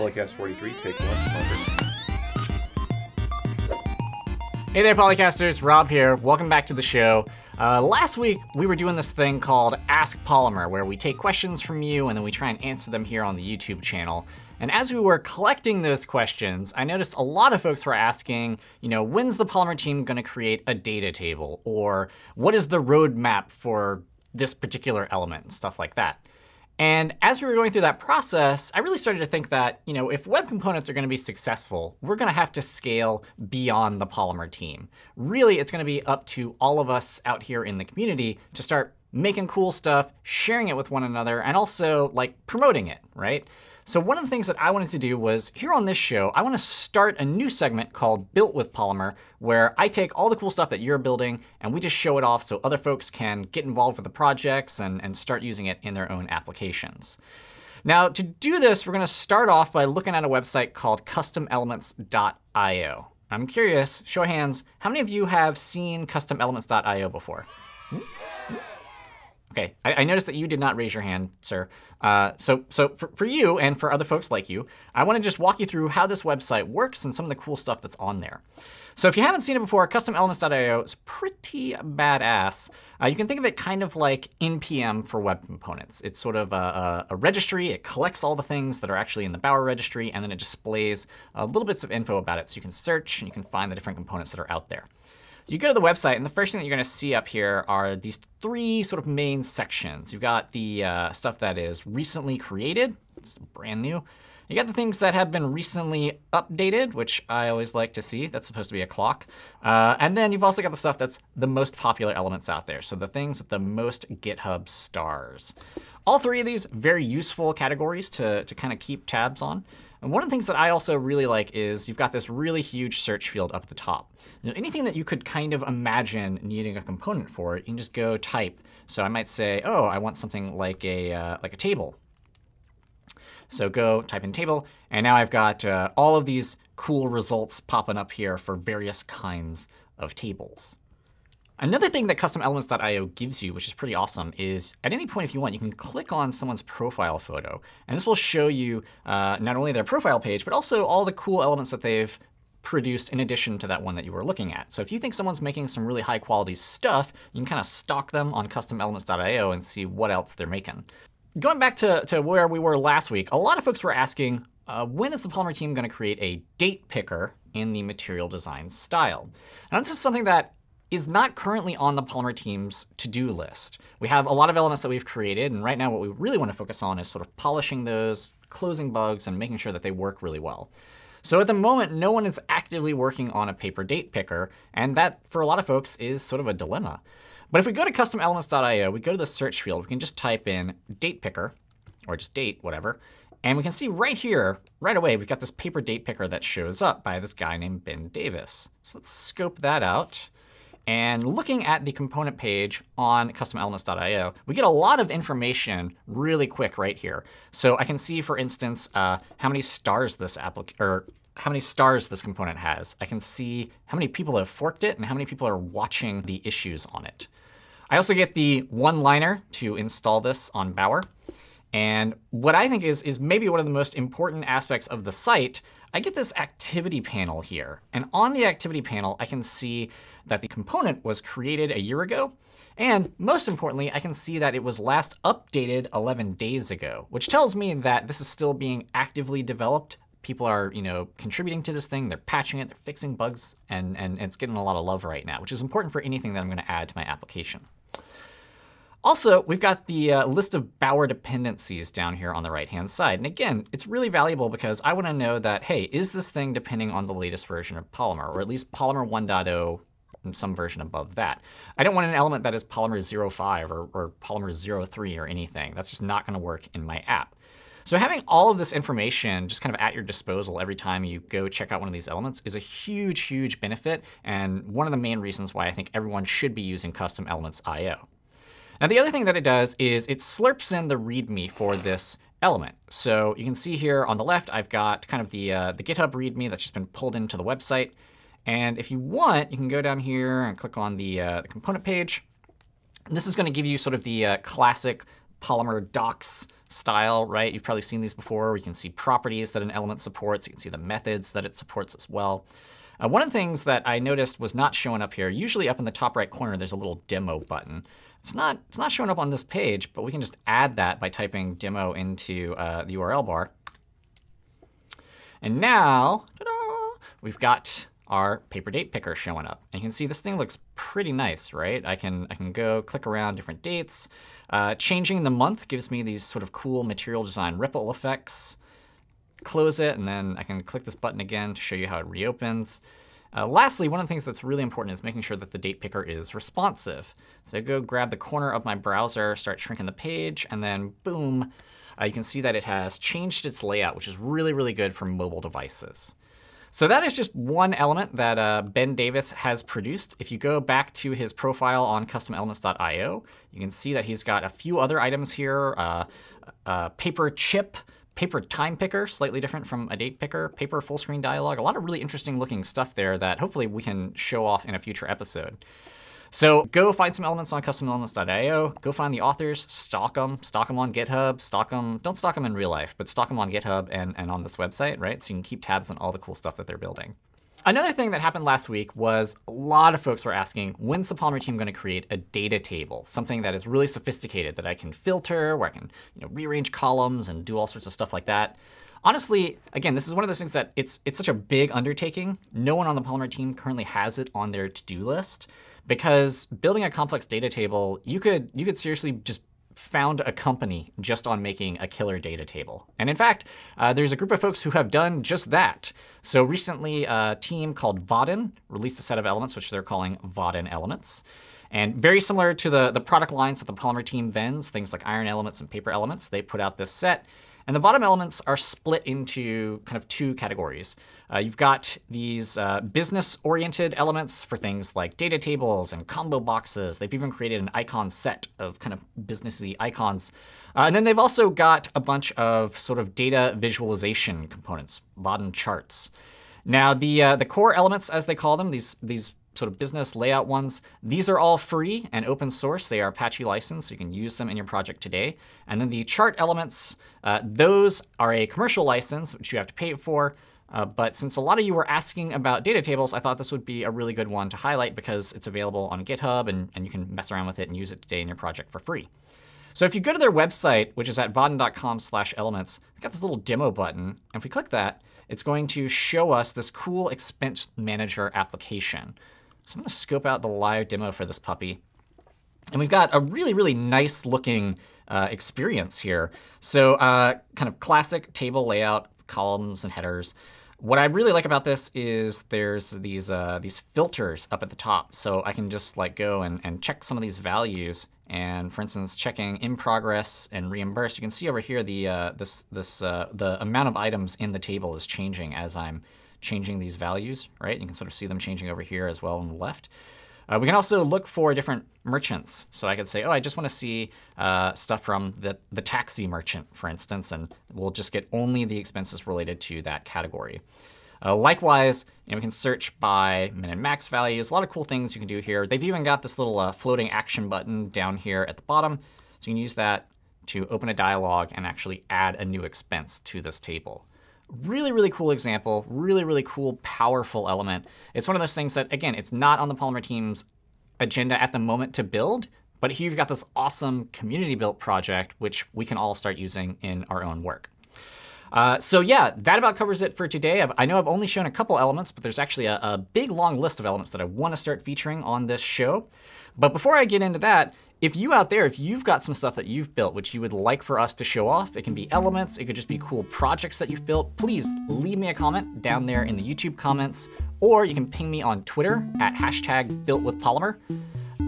Polycast 43, take one. Hey there, Polycasters. Rob here. Welcome back to the show. Uh, last week, we were doing this thing called Ask Polymer, where we take questions from you and then we try and answer them here on the YouTube channel. And as we were collecting those questions, I noticed a lot of folks were asking, you know, when's the Polymer team going to create a data table? Or what is the roadmap for this particular element and stuff like that. And as we were going through that process, I really started to think that, you know, if web components are going to be successful, we're going to have to scale beyond the Polymer team. Really, it's going to be up to all of us out here in the community to start making cool stuff, sharing it with one another, and also like promoting it, right? So one of the things that I wanted to do was here on this show, I want to start a new segment called Built with Polymer, where I take all the cool stuff that you're building and we just show it off so other folks can get involved with the projects and, and start using it in their own applications. Now, to do this, we're going to start off by looking at a website called customelements.io. I'm curious, show of hands, how many of you have seen customelements.io before? Hmm? Okay, I, I, noticed that you did not raise your hand, sir. Uh, so so for, for you and for other folks like you, I want to just walk you through how this website works and some of the cool stuff that's on there. So if you haven't seen it before, customelements.io is pretty badass. Uh, you can think of it kind of like NPM for web components. It's sort of a, a, a, registry. It collects all the things that are actually in the Bower registry, and then it displays uh, little bits of info about it. So you can search and you can find the different components that are out there. You go to the website, and the first thing that you're going to see up here are these three sort of main sections. You've got the uh, stuff that is recently created. It's brand new. You got the things that have been recently updated, which I always like to see. That's supposed to be a clock. Uh, and then you've also got the stuff that's the most popular elements out there. So the things with the most GitHub stars. All three of these very useful categories to, to kind of keep tabs on. And one of the things that I also really like is you've got this really huge search field up at the top. Anything that you could kind of imagine needing a component for, you can just go type. So I might say, oh, I want something like a, uh, like a table. So go type in table, and now I've got uh, all of these cool results popping up here for various kinds of tables. Another thing that customelements.io gives you, which is pretty awesome, is at any point if you want, you can click on someone's profile photo. And this will show you uh, not only their profile page, but also all the cool elements that they've produced in addition to that one that you were looking at. So if you think someone's making some really high quality stuff, you can kind of stalk them on customelements.io and see what else they're making. Going back to, to where we were last week, a lot of folks were asking, uh, when is the Polymer team going to create a date picker in the material design style? Now this is something that is not currently on the Polymer team's to-do list. We have a lot of elements that we've created, and right now what we really want to focus on is sort of polishing those, closing bugs, and making sure that they work really well. So at the moment, no one is actively working on a paper date picker, and that, for a lot of folks, is sort of a dilemma. But if we go to customelements.io, we go to the search field, we can just type in date picker, or just date, whatever, and we can see right here, right away, we've got this paper date picker that shows up by this guy named Ben Davis. So let's scope that out. And looking at the component page on customelements.io, we get a lot of information really quick right here. So I can see, for instance, uh, how many stars this or how many stars this component has. I can see how many people have forked it and how many people are watching the issues on it. I also get the one-liner to install this on Bower. And what I think is, is maybe one of the most important aspects of the site, I get this activity panel here. And on the activity panel, I can see that the component was created a year ago. And most importantly, I can see that it was last updated 11 days ago, which tells me that this is still being actively developed. People are, you know, contributing to this thing. They're patching it. They're fixing bugs. And, and it's getting a lot of love right now, which is important for anything that I'm going to add to my application. Also, we've got the uh, list of Bower dependencies down here on the right-hand side. And again, it's really valuable because I want to know that, hey, is this thing depending on the latest version of Polymer, or at least Polymer 1.0 some version above that. I don't want an element that is Polymer 05 or, or Polymer 03 or anything. That's just not going to work in my app. So having all of this information just kind of at your disposal every time you go check out one of these elements is a huge, huge benefit, and one of the main reasons why I think everyone should be using custom elements IO. Now the other thing that it does is it slurps in the README for this element. So you can see here on the left, I've got kind of the, uh, the GitHub README that's just been pulled into the website. And if you want, you can go down here and click on the, uh, the component page. And this is going to give you sort of the uh, classic Polymer docs style, right? You've probably seen these before. You can see properties that an element supports. You can see the methods that it supports as well. Uh, one of the things that I noticed was not showing up here, usually up in the top right corner, there's a little demo button. It's not, it's not showing up on this page, but we can just add that by typing demo into uh, the URL bar. And now, we've got our paper date picker showing up. And you can see this thing looks pretty nice, right? I can, I can go click around different dates. Uh, changing the month gives me these sort of cool material design ripple effects. Close it, and then I can click this button again to show you how it reopens. Uh, lastly, one of the things that's really important is making sure that the date picker is responsive. So I go grab the corner of my browser, start shrinking the page, and then boom, uh, you can see that it has changed its layout, which is really, really good for mobile devices. So that is just one element that uh, Ben Davis has produced. If you go back to his profile on customelements.io, you can see that he's got a few other items here. Uh, uh, paper chip, paper time picker, slightly different from a date picker, paper full screen dialog. A lot of really interesting looking stuff there that hopefully we can show off in a future episode. So go find some elements on customelements.io. Go find the authors, stock them, stock them on GitHub, stock them. Don't stock them in real life, but stock them on GitHub and, and on this website, right? So you can keep tabs on all the cool stuff that they're building. Another thing that happened last week was a lot of folks were asking, when's the Polymer team going to create a data table, something that is really sophisticated that I can filter, where I can you know, rearrange columns and do all sorts of stuff like that. Honestly, again, this is one of those things that it's it's such a big undertaking. No one on the Polymer team currently has it on their to-do list because building a complex data table, you could you could seriously just found a company just on making a killer data table. And in fact, uh, there's a group of folks who have done just that. So recently, a team called Vaadin released a set of elements, which they're calling Vaadin elements. And very similar to the, the product lines that the Polymer team vends, things like iron elements and paper elements, they put out this set. And the Vaadin elements are split into kind of two categories. Uh, you've got these uh, business-oriented elements for things like data tables and combo boxes. They've even created an icon set of kind of businessy icons. Uh, and then they've also got a bunch of sort of data visualization components, Vaadin charts. Now, the uh, the core elements, as they call them, these these sort of business layout ones. These are all free and open source. They are Apache licensed, so you can use them in your project today. And then the chart elements, uh, those are a commercial license, which you have to pay for. Uh, but since a lot of you were asking about data tables, I thought this would be a really good one to highlight because it's available on GitHub and, and you can mess around with it and use it today in your project for free. So if you go to their website, which is at vaadin.com slash elements, they've got this little demo button. And if we click that, it's going to show us this cool expense manager application. So I'm going to scope out the live demo for this puppy. And we've got a really, really nice looking uh, experience here. So uh, kind of classic table layout, columns and headers. What I really like about this is there's these uh, these filters up at the top. So I can just like go and, and check some of these values. And for instance, checking in progress and reimbursed, you can see over here the uh, this this uh, the amount of items in the table is changing as I'm changing these values, right? You can sort of see them changing over here as well on the left. Uh, we can also look for different merchants. So I could say, oh, I just want to see uh, stuff from the, the taxi merchant, for instance, and we'll just get only the expenses related to that category. Uh, likewise, you know, we can search by min and max values. A lot of cool things you can do here. They've even got this little uh, floating action button down here at the bottom. So you can use that to open a dialog and actually add a new expense to this table. Really, really cool example. Really, really cool, powerful element. It's one of those things that, again, it's not on the Polymer team's agenda at the moment to build, but here you've got this awesome community built project, which we can all start using in our own work. Uh, so yeah, that about covers it for today. I've, i know I've only shown a couple elements, but there's actually a, a big long list of elements that I want to start featuring on this show. But before I get into that, if you out there, if you've got some stuff that you've built which you would like for us to show off, it can be elements, it could just be cool projects that you've built, please leave me a comment down there in the YouTube comments, or you can ping me on Twitter at hashtag builtwithpolymer.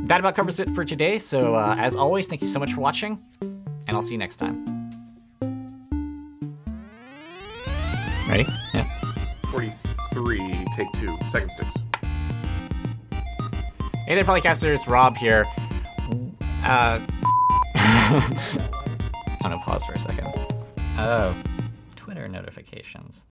That about covers it for today, so uh, as always, thank you so much for watching, and I'll see you next time. Ready? Yeah. 43, take two, second sticks. Hey there, Polycasters, Rob here. Uh, I'm gonna pause for a second. Oh, Twitter notifications.